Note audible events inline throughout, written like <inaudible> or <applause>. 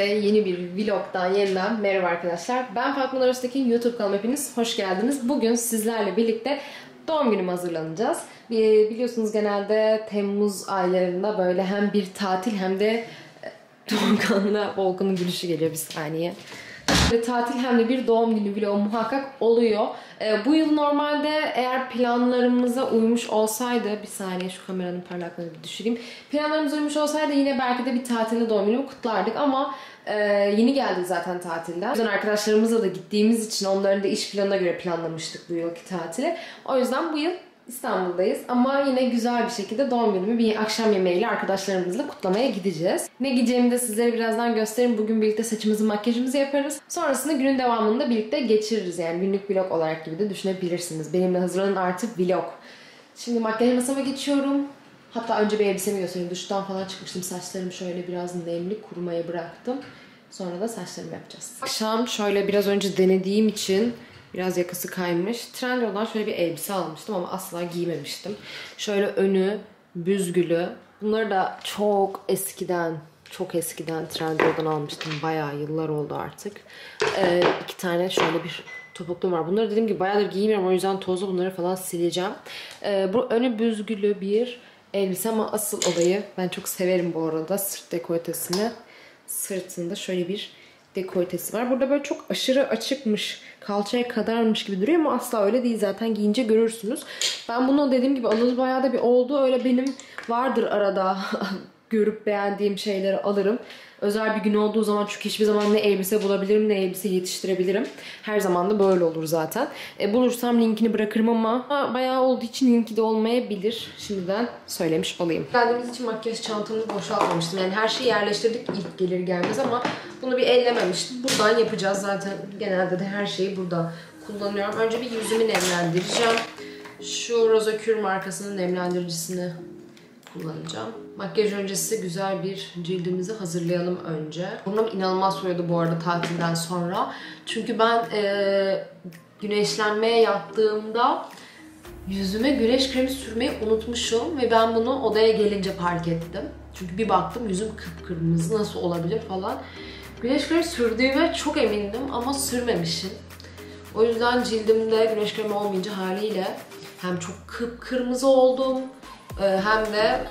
Yeni bir vlogdan yeniden merhaba arkadaşlar. Ben Fatma Aras'taki YouTube kanalıma hepiniz hoş geldiniz. Bugün sizlerle birlikte doğum günüm hazırlanacağız. Bi- Biliyorsunuz genelde Temmuz aylarında böyle hem bir tatil hem de e, Volkan'la Volkan'ın gülüşü geliyor bir saniye. Ve tatil hem de bir doğum günü vlogu muhakkak oluyor. Ee, bu yıl normalde eğer planlarımıza uymuş olsaydı bir saniye şu kameranın parlaklığını bir düşüreyim. Planlarımıza uymuş olsaydı yine belki de bir tatilde doğum günümü kutlardık ama e, yeni geldi zaten tatilden. O yüzden arkadaşlarımızla da gittiğimiz için onların da iş planına göre planlamıştık bu yılki tatili. O yüzden bu yıl İstanbul'dayız ama yine güzel bir şekilde doğum günümü bir akşam yemeğiyle arkadaşlarımızla kutlamaya gideceğiz. Ne gideceğimi de sizlere birazdan gösteririm. Bugün birlikte saçımızı, makyajımızı yaparız. Sonrasında günün devamını da birlikte geçiririz. Yani günlük vlog olarak gibi de düşünebilirsiniz. Benimle hazırlanın artık vlog. Şimdi makyaj masama geçiyorum. Hatta önce bir elbisemi göstereyim. Duştan falan çıkmıştım. Saçlarım şöyle biraz nemli kurumaya bıraktım. Sonra da saçlarımı yapacağız. Akşam şöyle biraz önce denediğim için Biraz yakası kaymış. Trendyol'dan şöyle bir elbise almıştım ama asla giymemiştim. Şöyle önü büzgülü. Bunları da çok eskiden, çok eskiden Trendyol'dan almıştım. Bayağı yıllar oldu artık. Ee, iki tane şöyle bir topuklum var. Bunları dediğim gibi bayağıdır giymiyorum. O yüzden tozlu bunları falan sileceğim. Ee, bu önü büzgülü bir elbise ama asıl olayı ben çok severim bu arada sırt dekoltesini. Sırtında şöyle bir dekoltesi var. Burada böyle çok aşırı açıkmış, kalçaya kadarmış gibi duruyor ama asla öyle değil. Zaten giyince görürsünüz. Ben bunu dediğim gibi alalı bayağı da bir oldu. Öyle benim vardır arada <laughs> görüp beğendiğim şeyleri alırım. Özel bir gün olduğu zaman çünkü hiçbir zaman ne elbise bulabilirim ne elbise yetiştirebilirim. Her zaman da böyle olur zaten. E, bulursam linkini bırakırım ama ha, bayağı olduğu için linki de olmayabilir. Şimdiden söylemiş olayım. Geldiğimiz için makyaj çantamı boşaltmamıştım. Yani her şeyi yerleştirdik ilk gelir gelmez ama bunu bir ellememiştim. Buradan yapacağız zaten. Genelde de her şeyi burada kullanıyorum. Önce bir yüzümü nemlendireceğim. Şu Rosacure markasının nemlendiricisini kullanacağım. Makyaj öncesi güzel bir cildimizi hazırlayalım önce. Burnum inanılmaz soyuldu bu arada tatilden sonra. Çünkü ben e, güneşlenmeye yattığımda yüzüme güneş kremi sürmeyi unutmuşum ve ben bunu odaya gelince fark ettim. Çünkü bir baktım yüzüm kıpkırmızı nasıl olabilir falan. Güneş kremi sürdüğüme çok emindim ama sürmemişim. O yüzden cildimde güneş kremi olmayınca haliyle hem çok kıpkırmızı oldum ee, hem de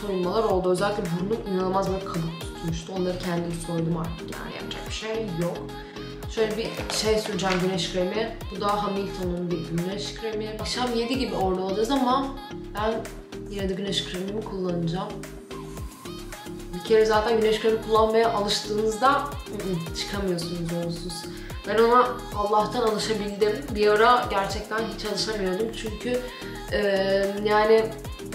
soyunmalar oldu. Özellikle burnum inanılmaz böyle kabuk tutmuştu. Onları kendim soydum artık yani yapacak bir şey yok. Şöyle bir şey süreceğim güneş kremi. Bu da Hamilton'un bir güneş kremi. Akşam 7 gibi orada olacağız ama ben yine de güneş kremimi kullanacağım. Bir kere zaten güneş kremi kullanmaya alıştığınızda ı ı, çıkamıyorsunuz onsuz. Ben ona Allah'tan alışabildim. Bir ara gerçekten hiç alışamıyordum. Çünkü e, yani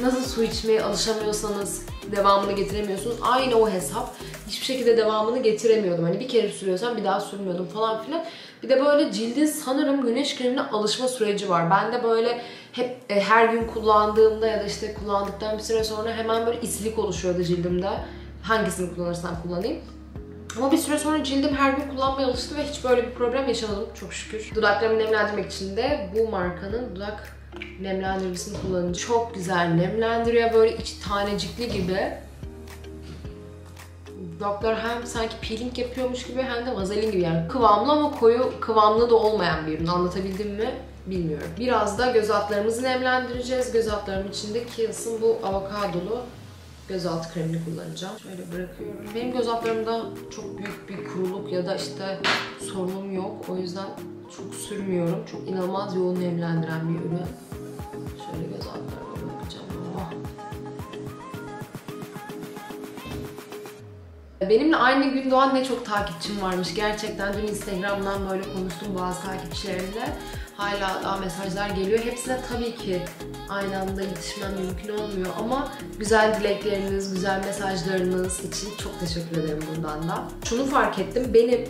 nasıl su içmeye alışamıyorsanız devamını getiremiyorsunuz. Aynı o hesap. Hiçbir şekilde devamını getiremiyordum. Hani bir kere sürüyorsam bir daha sürmüyordum falan filan. Bir de böyle cildin sanırım güneş kremine alışma süreci var. Ben de böyle hep e, her gün kullandığımda ya da işte kullandıktan bir süre sonra hemen böyle islik oluşuyordu cildimde. Hangisini kullanırsam kullanayım. Ama bir süre sonra cildim her gün kullanmaya alıştı ve hiç böyle bir problem yaşamadım çok şükür. Dudaklarımı nemlendirmek için de bu markanın dudak nemlendiricisini kullanıyorum. Çok güzel nemlendiriyor böyle içi tanecikli gibi. Dudaklar hem sanki peeling yapıyormuş gibi hem de vazelin gibi yani. Kıvamlı ama koyu kıvamlı da olmayan bir ürün. Anlatabildim mi? Bilmiyorum. Biraz da göz altlarımızı nemlendireceğiz. Göz altlarım içinde Kiehl's'ın bu avokadolu gözaltı kremini kullanacağım. Şöyle bırakıyorum. Benim göz altlarımda çok büyük bir kuruluk ya da işte sorunum yok. O yüzden çok sürmüyorum. Çok inanılmaz yoğun nemlendiren bir ürün. Şöyle göz altlarıma bakacağım. Oh. Benimle aynı gün doğan ne çok takipçim varmış. Gerçekten dün Instagram'dan böyle konuştum bazı takipçilerimle. Hala daha mesajlar geliyor. Hepsine tabii ki aynı anda yetişmem mümkün olmuyor ama güzel dilekleriniz, güzel mesajlarınız için çok teşekkür ederim bundan da. Şunu fark ettim. Benim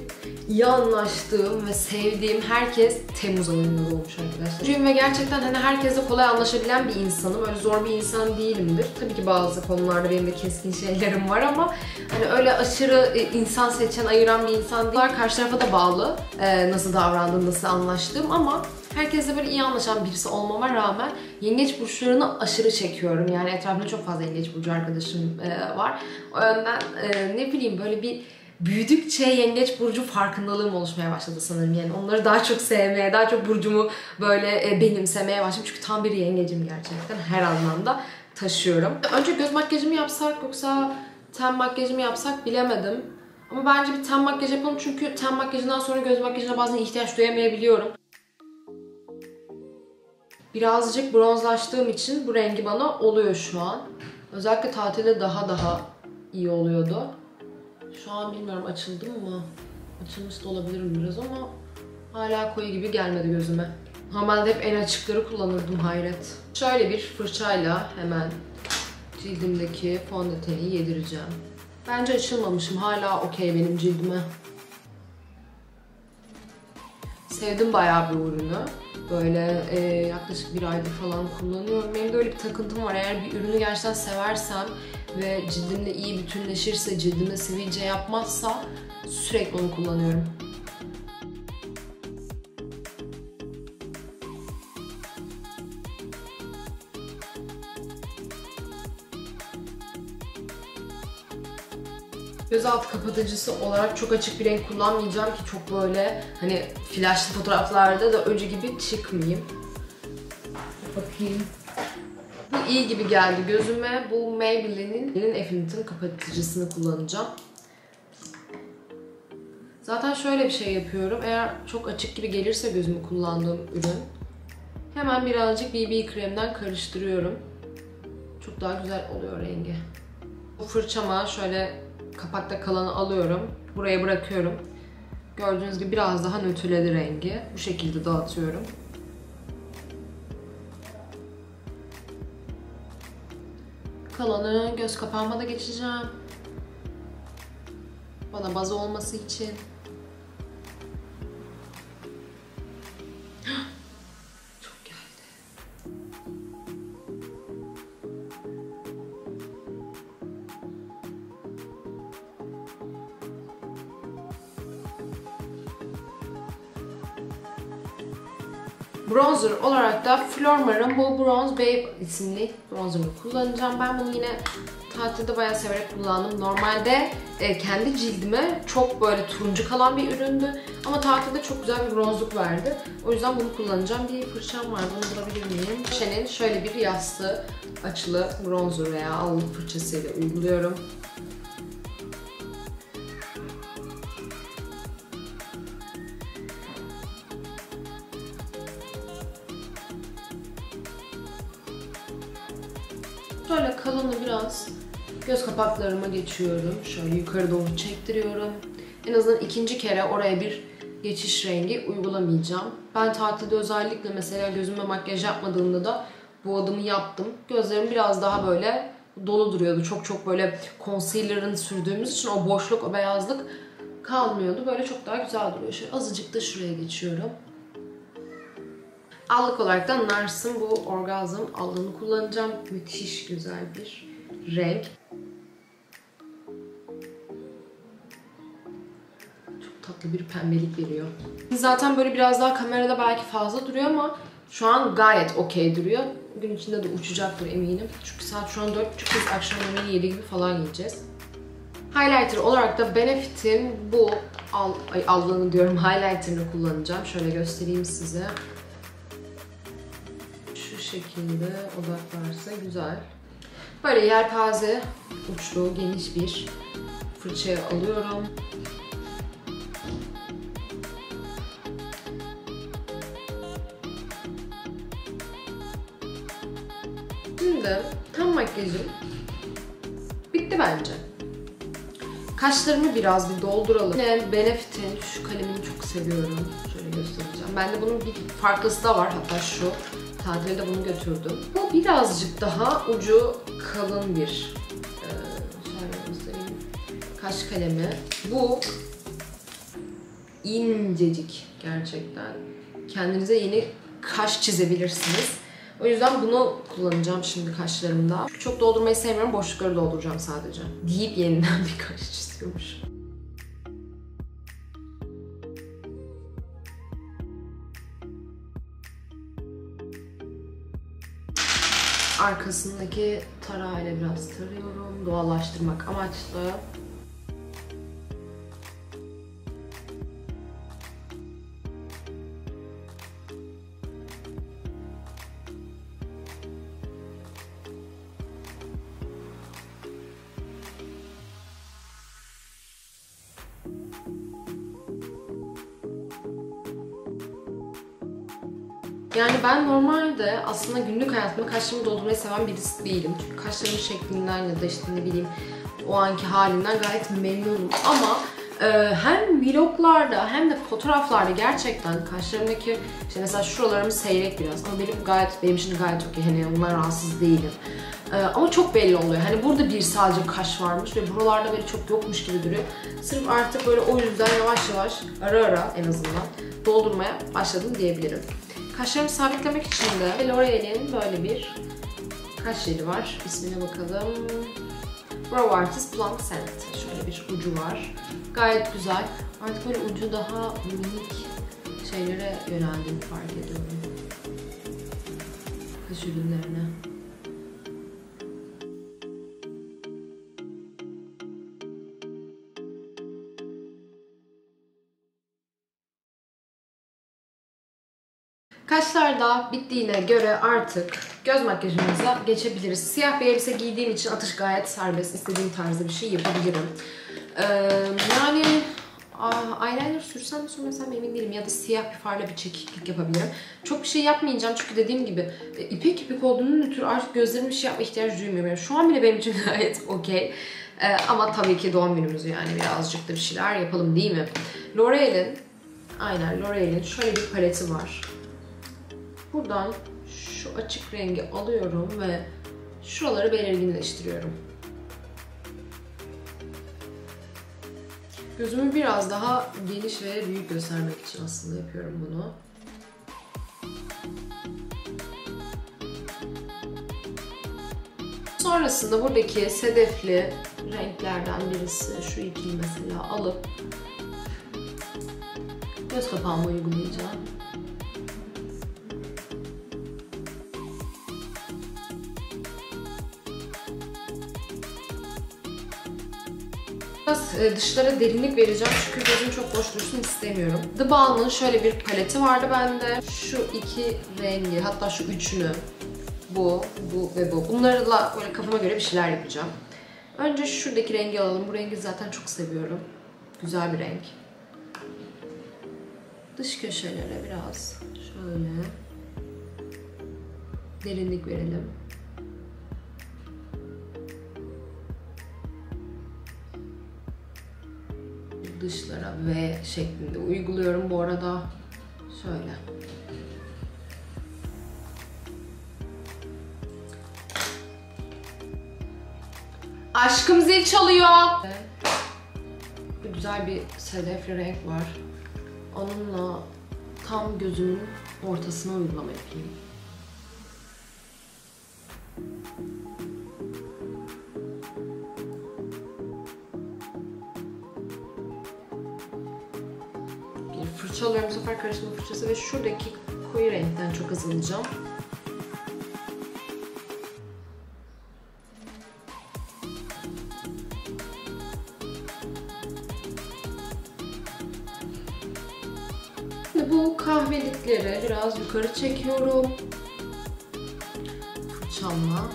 iyi anlaştığım ve sevdiğim herkes Temmuz ayında doğmuş arkadaşlar. Çünkü ve gerçekten hani herkesle kolay anlaşabilen bir insanım. Öyle zor bir insan değilimdir. Tabii ki bazı konularda benim de keskin şeylerim var ama hani öyle aşırı insan seçen, ayıran bir insan değil. Karşı tarafa da bağlı. Ee, nasıl davrandığım, nasıl anlaştığım ama herkesle böyle iyi anlaşan birisi olmama rağmen yengeç burçlarını aşırı çekiyorum. Yani etrafımda çok fazla yengeç burcu arkadaşım e, var. O yönden e, ne bileyim böyle bir büyüdükçe yengeç burcu farkındalığım oluşmaya başladı sanırım. Yani onları daha çok sevmeye, daha çok burcumu böyle e, benimsemeye başladım. Çünkü tam bir yengecim gerçekten her anlamda taşıyorum. Önce göz makyajımı yapsak yoksa ten makyajımı yapsak bilemedim. Ama bence bir ten makyaj yapalım çünkü ten makyajından sonra göz makyajına bazen ihtiyaç duyamayabiliyorum. Birazcık bronzlaştığım için bu rengi bana oluyor şu an. Özellikle tatilde daha daha iyi oluyordu. Şu an bilmiyorum açıldım mı? Açılmış da olabilirim biraz ama hala koyu gibi gelmedi gözüme. Normalde hep en açıkları kullanırdım hayret. Şöyle bir fırçayla hemen cildimdeki fondöteni yedireceğim. Bence açılmamışım. Hala okey benim cildime. Sevdim bayağı bir ürünü. Böyle e, yaklaşık bir aydır falan kullanıyorum. Benim de öyle bir takıntım var. Eğer bir ürünü gerçekten seversem ve cildimle iyi bütünleşirse, cildime sivilce yapmazsa sürekli onu kullanıyorum. Gözaltı kapatıcısı olarak çok açık bir renk kullanmayacağım ki çok böyle hani flaşlı fotoğraflarda da önce gibi çıkmayayım. Bakayım. Bu iyi gibi geldi gözüme. Bu Maybelline'in Infinite'in kapatıcısını kullanacağım. Zaten şöyle bir şey yapıyorum. Eğer çok açık gibi gelirse gözümü kullandığım ürün hemen birazcık BB kremden karıştırıyorum. Çok daha güzel oluyor rengi. Bu fırçama şöyle kapakta kalanı alıyorum. Buraya bırakıyorum. Gördüğünüz gibi biraz daha nötrledi rengi. Bu şekilde dağıtıyorum. Kalanı göz kapağıma da geçeceğim. Bana baz olması için. Bronzer olarak da Flormar'ın bu Bronze Babe isimli bronzer'ını kullanacağım. Ben bunu yine tatilde bayağı severek kullandım. Normalde e, kendi cildime çok böyle turuncu kalan bir üründü. Ama tatilde çok güzel bir bronzluk verdi. O yüzden bunu kullanacağım. Bir fırçam var. Bunu bulabilir miyim? Shell'in şöyle bir yassı açılı bronzer veya allık fırçasıyla uyguluyorum. Kapaklarıma geçiyorum. Şöyle yukarı doğru çektiriyorum. En azından ikinci kere oraya bir geçiş rengi uygulamayacağım. Ben tatilde özellikle mesela gözüme makyaj yapmadığımda da bu adımı yaptım. Gözlerim biraz daha böyle dolu duruyordu. Çok çok böyle concealer'ın sürdüğümüz için o boşluk, o beyazlık kalmıyordu. Böyle çok daha güzel duruyor. Şöyle azıcık da şuraya geçiyorum. Allık olarak da Nars'ın bu Orgazm allığını kullanacağım. Müthiş güzel bir renk. Tatlı bir pembelik veriyor. Zaten böyle biraz daha kamerada belki fazla duruyor ama şu an gayet okey duruyor. Gün içinde de uçacaktır eminim. Çünkü saat şu an 4.30 biz akşam yemeği 7 gibi falan yiyeceğiz. Highlighter olarak da Benefit'in bu al, diyorum highlighter'ını kullanacağım. Şöyle göstereyim size şekilde odaklarsa güzel. Böyle yelpaze uçlu geniş bir fırçaya alıyorum. Şimdi tam makyajım bitti bence. Kaşlarımı biraz bir dolduralım. Yine Benefit'in şu kalemini çok seviyorum. Şöyle göstereceğim. Bende bunun bir farklısı da var. Hatta şu Tatilde bunu götürdüm. Bu birazcık daha ucu kalın bir e. Kaş kalemi. Bu incecik gerçekten. Kendinize yeni kaş çizebilirsiniz. O yüzden bunu kullanacağım şimdi kaşlarımda. Çok doldurmayı sevmiyorum. Boşlukları dolduracağım sadece. Deyip yeniden <laughs> bir kaş çiziyormuş. arkasındaki tarağıyla biraz tarıyorum. Doğallaştırmak amaçlı. Yani ben normalde aslında günlük hayatımda kaşlarımı doldurmayı seven birisi değilim. Çünkü kaşlarımın şeklinden ya da işte ne bileyim o anki halinden gayet memnunum. Ama e, hem vloglarda hem de fotoğraflarda gerçekten kaşlarımdaki işte mesela şuralarım seyrek biraz ama benim gayet benim için gayet okey hani ondan rahatsız değilim. E, ama çok belli oluyor. Hani burada bir sadece kaş varmış ve buralarda böyle çok yokmuş gibi duruyor. Sırf artık böyle o yüzden yavaş yavaş ara ara en azından doldurmaya başladım diyebilirim. Kaşlarımı sabitlemek için de L'Oreal'in böyle bir kaş jeli var. İsmine bakalım. Brow Artist Plump Scent. Şöyle bir ucu var. Gayet güzel. Artık böyle ucu daha minik şeylere yöneldiğini fark ediyorum. Kaş ürünlerine. Kaşlar da bittiğine göre artık göz makyajımıza geçebiliriz. Siyah bir elbise giydiğim için atış gayet serbest. İstediğim tarzda bir şey yapabilirim. Ee, yani aa, eyeliner sürsem mi sürmesem emin değilim. Ya da siyah bir farla bir çekiklik yapabilirim. Çok bir şey yapmayacağım çünkü dediğim gibi e, ipek ipek olduğunun ötürü artık gözlerime bir şey yapma ihtiyacı duymuyorum. Yani şu an bile benim için <laughs> gayet okey. Ee, ama tabii ki doğum günümüzü yani birazcık da bir şeyler yapalım değil mi? L'Oreal'in Aynen L'Oreal'in şöyle bir paleti var. Buradan şu açık rengi alıyorum ve şuraları belirginleştiriyorum. Gözümü biraz daha geniş ve büyük göstermek için aslında yapıyorum bunu. Sonrasında buradaki sedefli renklerden birisi, şu ikili mesela alıp göz kapağıma uygulayacağım. Dışlara derinlik vereceğim çünkü gözüm çok boş dursun istemiyorum. The Balm'ın şöyle bir paleti vardı bende. Şu iki rengi, hatta şu üçünü, bu, bu ve bu. Bunlarla böyle kafama göre bir şeyler yapacağım. Önce şuradaki rengi alalım. Bu rengi zaten çok seviyorum. Güzel bir renk. Dış köşelere biraz şöyle derinlik verelim. Dışlara V şeklinde uyguluyorum bu arada. Şöyle. Aşkım zil çalıyor. Güzel bir sedefli renk var. Onunla tam gözümün ortasına uygulama yapayım. Sefer karıştırma fırçası ve şuradaki koyu renkten çok az alacağım. Bu kahvelikleri biraz yukarı çekiyorum. Fırçamla.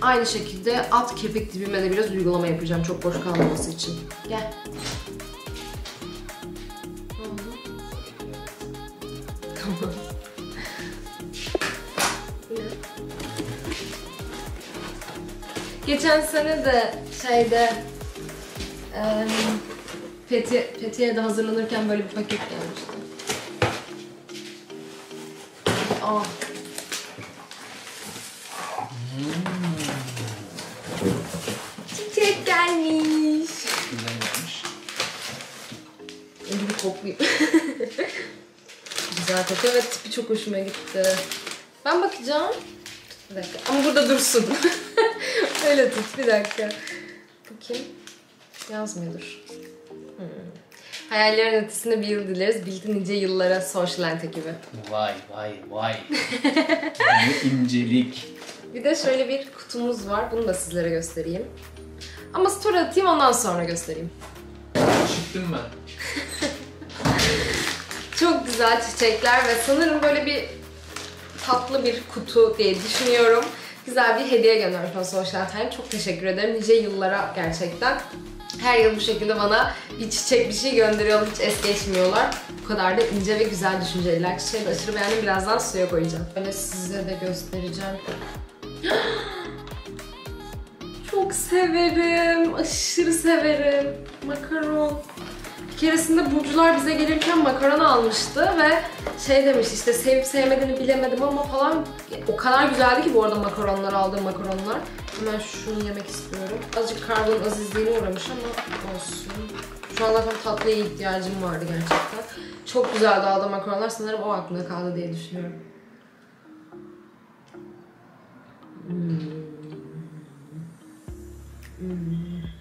Aynı şekilde alt kirpik dibime de biraz uygulama yapacağım çok boş kalmaması için. Gel. Geçen sene de şeyde eee Fethi, Fethiye'de hazırlanırken böyle bir paket gelmişti. Aa. Çiçek gelmiş. Güzel yapmış. Elimi koklayayım. Güzel kokuyor ve tipi çok hoşuma gitti. Ben bakacağım. Bir dakika. Ama burada dursun. <laughs> Öyle tut. Bir dakika. Bakayım. Yazmıyordur. Hmm. Hayallerin ötesinde bir yıl dileriz. Bildi nice yıllara social ante gibi. Vay vay vay. <laughs> ne incelik. Bir de şöyle bir kutumuz var. Bunu da sizlere göstereyim. Ama story atayım ondan sonra göstereyim. Çıktım ben. <laughs> Çok güzel çiçekler ve sanırım böyle bir tatlı bir kutu diye düşünüyorum. Güzel bir hediye göndermiş bana Social Time. Çok teşekkür ederim. Nice yıllara gerçekten. Her yıl bu şekilde bana bir çiçek bir şey gönderiyorlar. Hiç es geçmiyorlar. Bu kadar da ince ve güzel düşünceliler. Çiçeği de aşırı beğendim. Birazdan suya koyacağım. Böyle size de göstereceğim. <gasps> Çok severim. Aşırı severim. Makaron. Keresinde Burcular bize gelirken makaron almıştı ve şey demiş işte sevip sevmediğini bilemedim ama falan o kadar güzeldi ki bu arada makaronlar aldığım makaronlar. Hemen şunu yemek istiyorum. Azıcık karbon azizliğine uğramış ama olsun. Şu an zaten tatlıya ihtiyacım vardı gerçekten. Çok güzeldi aldığım makaronlar. Sanırım o aklımda kaldı diye düşünüyorum.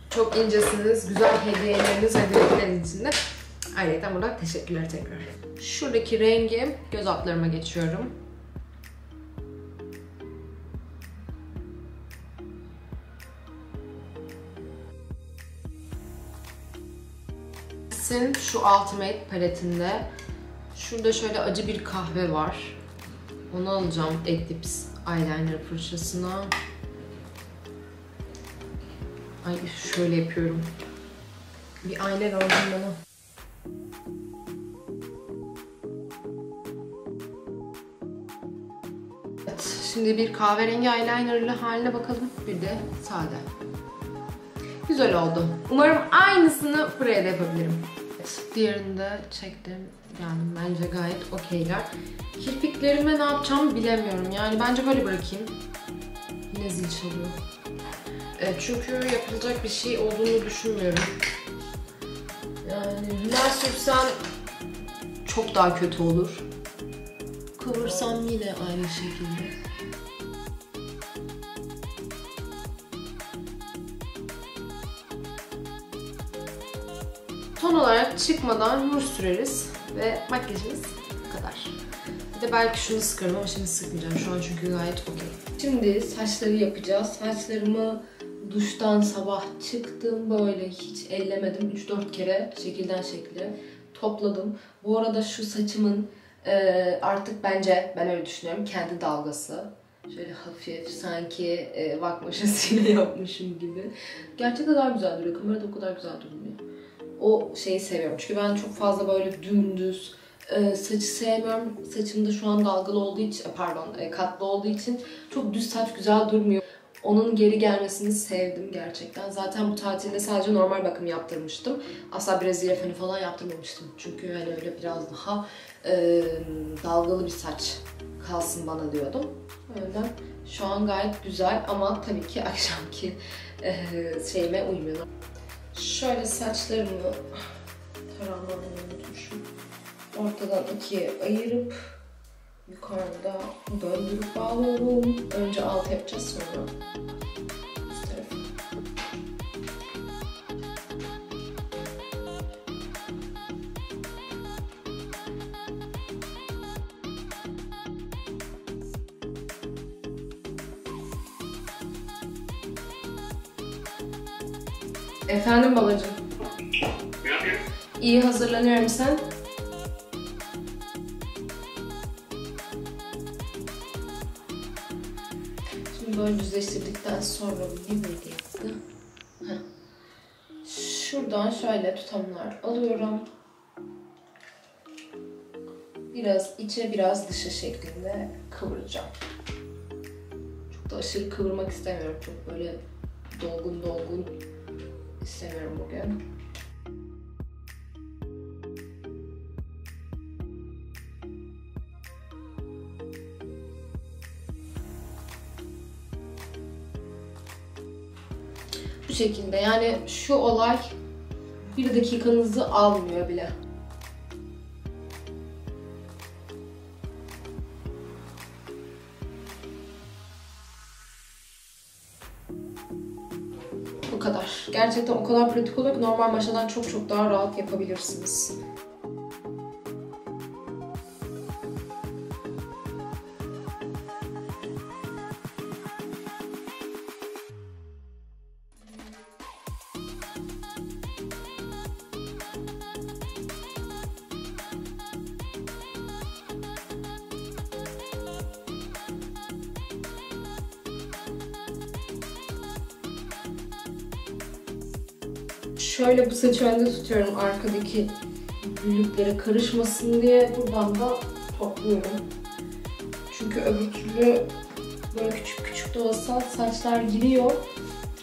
Çok incesiniz, güzel hediyeleriniz ve dilekleriniz için de ayrıca burada teşekkürler tekrar. Şuradaki rengi göz altlarıma geçiyorum. Sin şu Ultimate paletinde şurada şöyle acı bir kahve var. Onu alacağım Eclipse eyeliner fırçasına. Ay şöyle yapıyorum. Bir ayna gördüm bana. Evet, şimdi bir kahverengi eyelinerlı haline bakalım. Bir de sade. Güzel oldu. Umarım aynısını buraya da yapabilirim. Evet, diğerini de çektim. Yani bence gayet okeyler. Kirpiklerime ne yapacağımı bilemiyorum. Yani bence böyle bırakayım. Yine zil çalıyor. Evet, çünkü yapılacak bir şey olduğunu düşünmüyorum. Yani rimel sürsem çok daha kötü olur. Kıvırsam yine aynı şekilde. Son olarak çıkmadan ruj süreriz ve makyajımız bu kadar. Bir de belki şunu sıkarım ama şimdi sıkmayacağım şu an çünkü gayet okey. Şimdi saçları yapacağız. Saçlarımı duştan sabah çıktım böyle hiç ellemedim. 3-4 kere şekilden şekile topladım. Bu arada şu saçımın e, artık bence ben öyle düşünüyorum kendi dalgası. Şöyle hafif sanki e, vak maşasıyla <laughs> yapmışım gibi. Gerçekten daha güzel duruyor. Kamerada o kadar güzel durmuyor. O şeyi seviyorum. Çünkü ben çok fazla böyle dümdüz e, saçı sevmiyorum. Saçım da şu an dalgalı olduğu için, pardon e, katlı olduğu için çok düz saç güzel durmuyor. Onun geri gelmesini sevdim gerçekten. Zaten bu tatilde sadece normal bakım yaptırmıştım. Asla Brezilya fönü falan yaptırmamıştım. Çünkü hani öyle biraz daha e, dalgalı bir saç kalsın bana diyordum. O şu an gayet güzel ama tabii ki akşamki e, şeyime uymuyor. Şöyle saçlarımı taranlarını unutmuşum. Ortadan ikiye ayırıp yukarıda döndürüp bağlıyorum. Önce alt yapacağız sonra üst tarafı. Efendim yapıyorsun? İyi hazırlanıyorum sen. Böyle düzleştirdikten sonra bir dakika. Heh. Şuradan şöyle tutamlar alıyorum. Biraz içe biraz dışa şeklinde kıvıracağım. Çok da aşırı kıvırmak istemiyorum. Çok böyle dolgun dolgun istemiyorum bugün. Şekilde yani şu olay bir dakikanızı almıyor bile. Bu kadar. Gerçekten o kadar pratik oluyor ki normal maşadan çok çok daha rahat yapabilirsiniz. Şöyle bu saçı önde tutuyorum arkadaki büyüklere karışmasın diye buradan da topluyorum. Çünkü öbür türlü böyle küçük küçük de olsa saçlar giriyor.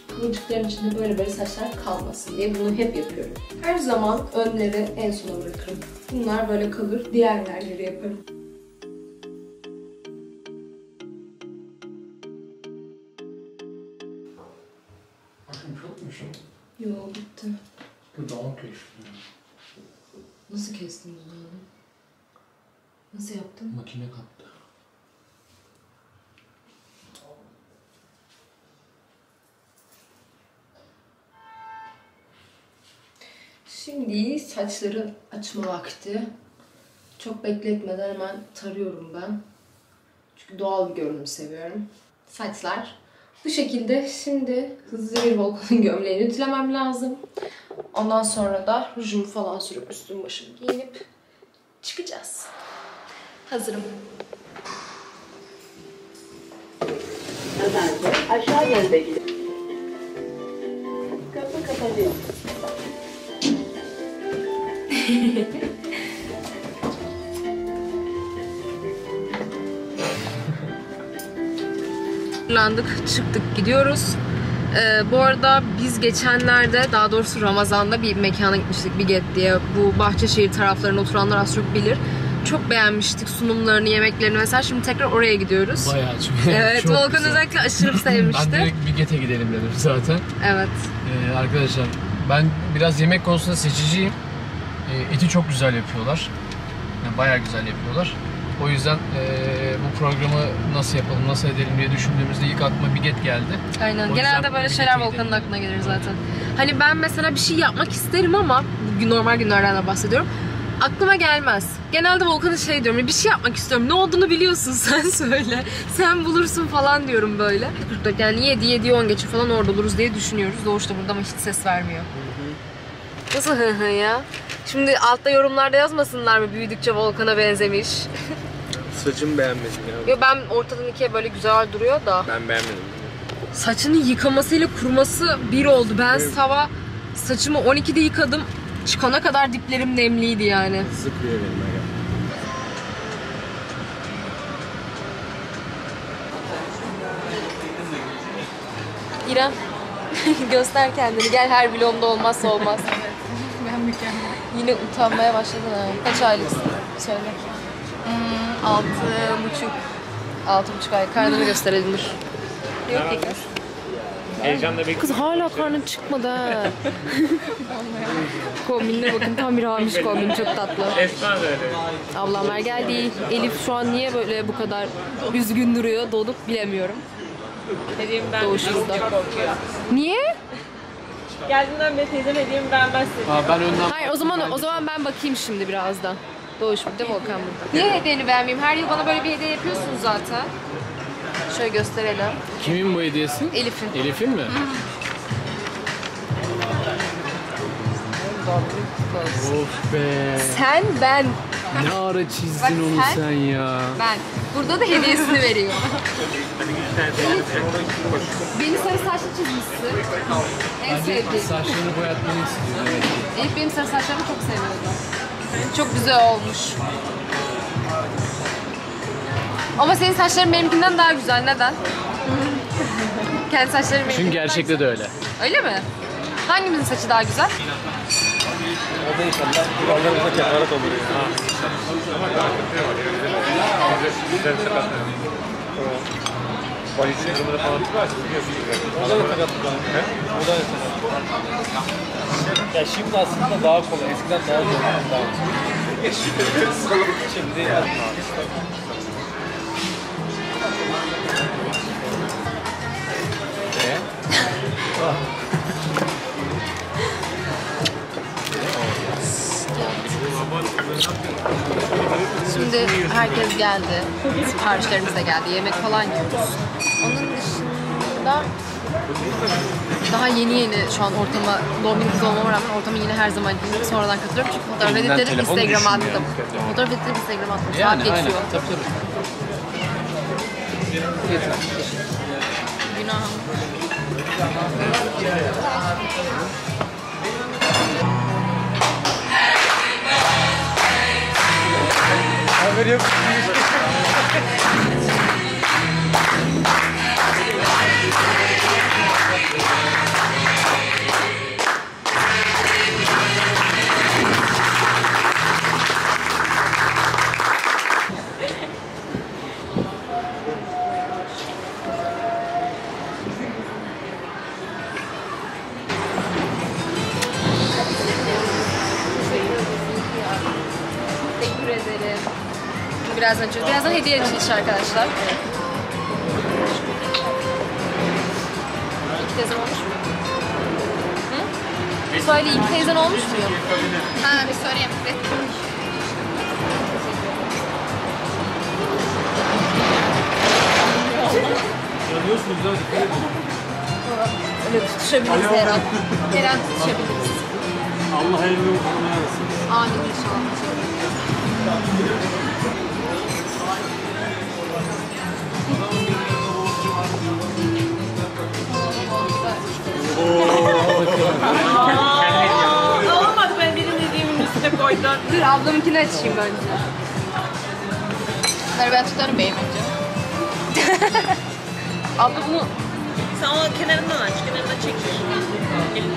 Kıvırcıkların içinde böyle böyle saçlar kalmasın diye bunu hep yapıyorum. Her zaman önleri en sona bırakırım. Bunlar böyle kalır, diğer yerleri yaparım. Şimdi saçları açma vakti. Çok bekletmeden hemen tarıyorum ben. Çünkü doğal bir görünüm seviyorum. Saçlar bu şekilde. Şimdi hızlıca bir Volkan'ın <laughs> gömleğini ütülemem lazım. Ondan sonra da rujumu falan sürüp üstüm başımı giyinip çıkacağız. Hazırım. Aşağı yönde gidin. Hazırlandık, çıktık, gidiyoruz. Ee, bu arada biz geçenlerde, daha doğrusu Ramazan'da bir mekana gitmiştik, Biget diye. Bu Bahçeşehir taraflarında oturanlar az çok bilir. Çok beğenmiştik sunumlarını, yemeklerini mesela. Şimdi tekrar oraya gidiyoruz. Bayağı açım. <laughs> Evet, Çok Volkan güzel. özellikle aşırı <laughs> Ben sevmişti. direkt Biget'e gidelim dedim zaten. Evet. Ee, arkadaşlar ben biraz yemek konusunda seçiciyim. Ee, eti çok güzel yapıyorlar. Yani bayağı güzel yapıyorlar. O yüzden ee, bu programı nasıl yapalım, nasıl edelim diye düşündüğümüzde ilk aklıma Biget geldi. Aynen. O Genelde böyle şeyler Volkan'ın aklına gelir zaten. Hani ben mesela bir şey yapmak isterim ama normal günlerden de bahsediyorum. Aklıma gelmez. Genelde Volkan'a şey diyorum, bir şey yapmak istiyorum. Ne olduğunu biliyorsun <laughs> sen söyle. Sen bulursun falan diyorum böyle. 44 yani 7 7 10 geçe falan orada oluruz diye düşünüyoruz. Doğuş da burada ama hiç ses vermiyor. Nasıl hı hı ya? Şimdi altta yorumlarda yazmasınlar mı büyüdükçe Volkan'a benzemiş. <laughs> Saçımı beğenmedim ya. Yo ben ortadan ikiye böyle güzel duruyor da. Ben beğenmedim. Saçını yıkamasıyla kuruması bir oldu. Ben sabah saçımı 12'de yıkadım. Çıkana kadar diplerim nemliydi yani. Sıkıyor benim aga. İrem <laughs> göster kendini. Gel her vlogumda olmazsa olmaz. <laughs> Ben mükemmel. Yine utanmaya başladın ha. Kaç aylıksın? Söyle. Hmm, altı buçuk. Altı buçuk ay. Karnını gösterelim dur. Yok ki kız. Heyecanla bekliyorum. Kız hala karnın çıkmadı ha. <laughs> Kombinine bakın tam bir hamiş kombin çok tatlı. Esma da öyle. Ablamlar geldi. Elif şu an niye böyle bu kadar üzgün duruyor? Donup bilemiyorum. Hediyemden Doğuş çok burada. korkuyor. Niye? Geldiğinden beri teyzem hediyemi beğenmezsin. Aa, ben önden Hayır o zaman o zaman ben bakayım şimdi birazdan. Doğuş burada, Volkan burada. Niye hediyeni beğenmeyeyim? Her yıl bana böyle bir hediye yapıyorsunuz zaten. Şöyle gösterelim. Kimin bu hediyesi? Elif'in. Elif'in mi? of be. Sen, ben, Ne ara çizdin Bak onu sen- sen ya. ben. Burada da hediyesini veriyor. Beni sarı saçlı çizmişsin. En sevdiğim. Saçlarını boyatmanı istiyor. Evet. Elif benim sarı saçlarımı çok seviyordu. Çok güzel olmuş. Ama senin saçların benimkinden daha güzel. Neden? Kendi saçların benimkinden Çünkü gerçekte de öyle. Öyle mi? Hangimizin saçı daha güzel? O da inşallah kurallarımıza kefaret olur ya. Polisin durumunu falan tutarsın biliyorsun. O da sakatlık? He? O da sakatlık? Ya şimdi aslında daha kolay. Eskiden daha zor. Daha Şimdi Ne? <laughs> Şimdi herkes geldi. Siparişlerimiz de geldi. Yemek falan yiyoruz. Onun dışında daha yeni yeni şu an ortama doğum günü olmama rağmen ortama yine her zaman gibi sonradan katılıyorum. Çünkü fotoğraf Elinden editledim telefonu Instagram'a düşmüyor. attım. Fotoğraf editledim Instagram'a attım. Saat Yani aynen. geçiyor. Tabii tabii. Günahım. Yok. Birazdan açıyoruz. Birazdan hediye açılışı arkadaşlar. İlk teyzen olmuş mu? Hı? Söyle ilk teyzen olmuş mu? Ha bir sorayım. Yanıyorsunuz ya. Öyle tutuşabiliriz Eren. Eren tutuşabiliriz. Allah uğruna yarasın. Amin inşallah. Aa, olmadı ben benim dediğimin üstüne koydun. Dur ablamınkini açayım önce. Bunları ben tutarım beyim önce. <laughs> Abla bunu Sen onu kenarından aç. Kenarından çek. Elini.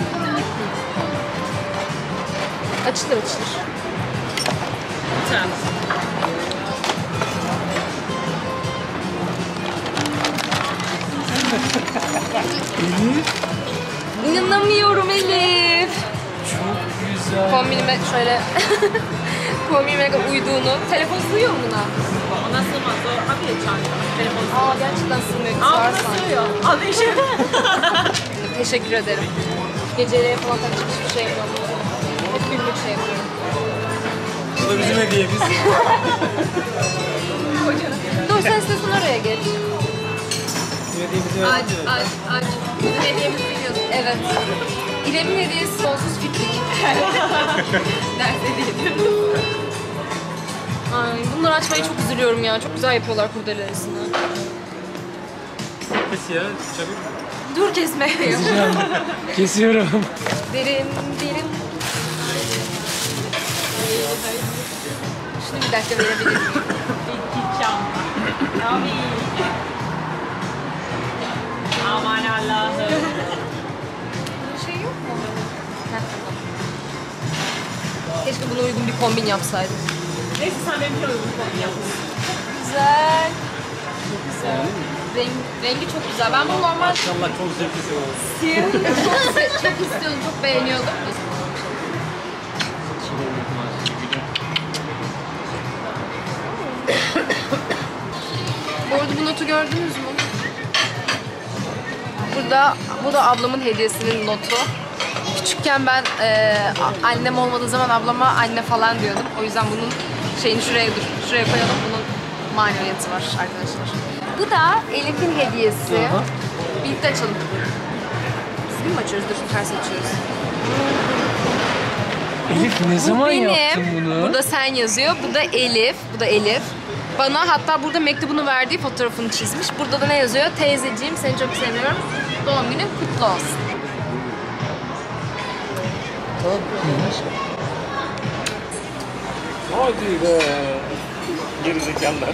açılır açılır. Tamam. İnanamıyorum Elif. Çok güzel. Kombinime şöyle <laughs> kombinime uyduğunu. Telefon sığıyor mu buna? Ona sığmaz. O abiye çağırıyor. Telefon Aa gerçekten sığmıyor. Aa buna sığıyor. Al işe. <laughs> Teşekkür ederim. Geceliğe falan takacak hiçbir şey yok. Hep günlük şey yapıyorum. Bu da bizim hediyemiz. <laughs> Dur sen istiyorsan oraya geç. Hediyemizi Aç, aç, aç. Bizim hediyemizi biliyorsun. Evet. İrem'in hediyesi sonsuz fitlik. <laughs> Ders hediyesi. Ay, bunları açmayı çok üzülüyorum ya. Çok güzel yapıyorlar kurdelelerisini. Peki ya çabuk. Dur kesme. <laughs> Kesiyorum. derin, derin. Şunu bir dakika verebilir miyim? Çam. Abi. Aman Allah'ım. Bir şey yok mu? Keşke buna uygun bir kombin yapsaydım. Neyse sen benim için uygun kombin yapmışsın. Güzel. Güzel. Renk, rengi çok güzel. Ben bunu normal Maşallah çok zevklisin oğlum. siyahını <laughs> çok, se- çok istiyordum, çok beğeniyordum. Bu arada bu notu gördünüz mü? Burada, bu da ablamın hediyesinin notu. Küçükken ben e, annem olmadığı zaman ablama anne falan diyordum. O yüzden bunun şeyini şuraya dur, şuraya koyalım. Bunun maneviyatı var arkadaşlar. Bu da Elif'in hediyesi. Birlikte açalım. Düzgün mü açıyoruz? Dur ters açıyoruz. Elif ne zaman benim. yaptın bunu? Burada sen yazıyor. Bu da Elif. Bu da Elif. Bana hatta burada mektubunu verdiği fotoğrafını çizmiş. Burada da ne yazıyor? Teyzeciğim seni çok seviyorum. Doğum günün kutlu olsun. Hadi be. Gerizekalılar.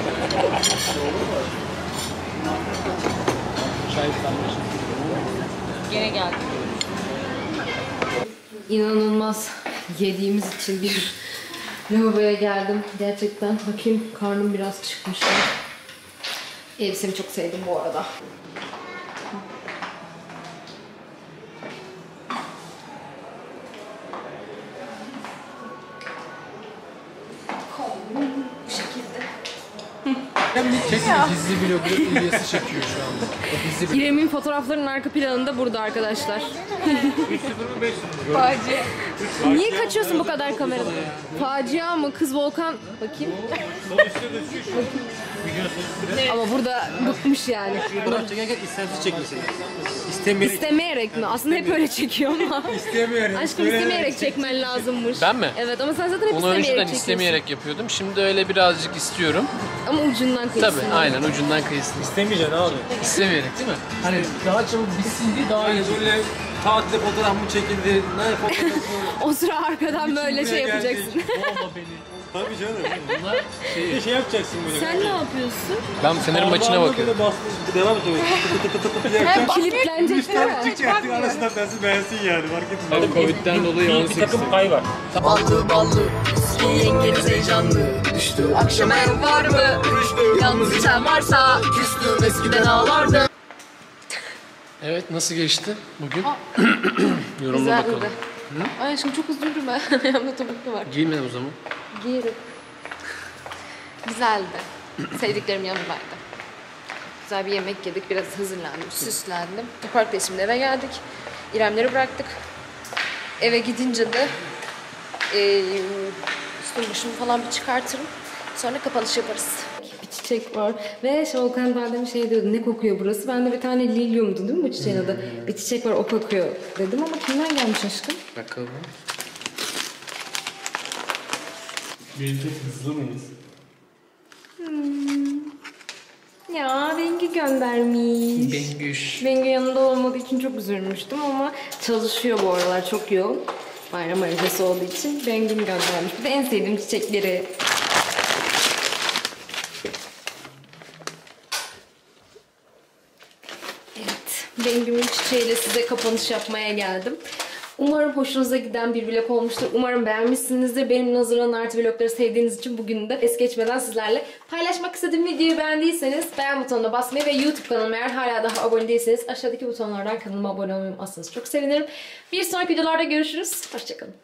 Gene geldi. İnanılmaz yediğimiz için bir lavaboya geldim. Gerçekten bakayım karnım biraz çıkmış. Elbisemi çok sevdim bu arada. Gizli vlogu İlyas'ı çekiyor şu anda. O gizli bir... İrem'in fotoğraflarının arka planında burada arkadaşlar. 3-0 mı 5-0 mı? Facia. Niye kaçıyorsun bu kadar kameradan? Facia mı? Kız Volkan. Bakayım. Sol üstte de şu şu. Videonun sol üstte. Ama burada bıkmış yani. Fotoğraf çekerken istemsiz çekmesin. İstemeyerek. İstemeyerek mi? Aslında hep öyle çekiyor ama. İstemeyerek. Aşkım istemeyerek çekmen lazımmış. Ben mi? Evet ama sen zaten hep Onu istemeyerek önceden çekiyorsun. istemeyerek yapıyordum. Şimdi öyle birazcık istiyorum. Ama ucundan kıyısın. Tabii aynen ucundan kıyısını. İstemeyeceksin abi. İstemeyerek değil mi? Hani daha çabuk bitsin diye daha iyi. Böyle tatilde fotoğraf mı çekildi? Ne fotoğraf mı? <laughs> O sıra arkadan böyle şey yapacaksın. Olma beni. Tabii canım. Bunlar de şey yapacaksın böyle. Sen ne yapıyorsun? Ben Fener'in maçına bakıyorum. böyle Devam et <laughs> tı yapacaksın. Kilitlenecek değil mi? Çıkacaksın arasından tersi beğensin yani fark etmez. Tabii Covid'den dolayı Bir, bir 18. takım pay var. Ballı ballı Yengeniz heyecanlı Düştü akşam ev var mı? Düştü Yalnız içen varsa Küstüm eskiden ağlardı Evet nasıl geçti bugün? <clears throat> Yorumla bakalım. Güzeldi. Ay aşkım çok hızlı yürüme. Ayağımda topuklu var. Giyme o zaman. Giyerim. Güzeldi. <clears throat> Sevdiklerim yanımdaydı. Güzel bir yemek yedik. Biraz hazırlandım, süslendim. Parkta şimdi eve geldik. İremleri bıraktık. Eve gidince de eee üstüm başımı falan bir çıkartırım. Sonra kapanış yaparız. Bir çiçek var. Ve Volkan daha demin şey diyordu. Ne kokuyor burası? Ben de bir tane lilyumdu değil mi bu çiçeğin adı? Bir çiçek var o kokuyor dedim ama kimden gelmiş aşkım? Bakalım. Birlikte hızlı mıyız? Ya Bengi göndermiş. Bengüş. Bengi yanında olmadığı için çok üzülmüştüm ama çalışıyor bu aralar çok yoğun. Bayram arifesi olduğu için Bengi'mi göndermiş. Bir de en sevdiğim çiçekleri. Evet, Bengi'min çiçeğiyle size kapanış yapmaya geldim. Umarım hoşunuza giden bir vlog olmuştur. Umarım beğenmişsinizdir. Benim hazırlanan artı vlogları sevdiğiniz için bugün de es geçmeden sizlerle paylaşmak istediğim videoyu beğendiyseniz beğen butonuna basmayı ve YouTube kanalıma eğer hala daha abone değilseniz aşağıdaki butonlardan kanalıma abone olmayı unutmazsanız çok sevinirim. Bir sonraki videolarda görüşürüz. Hoşçakalın.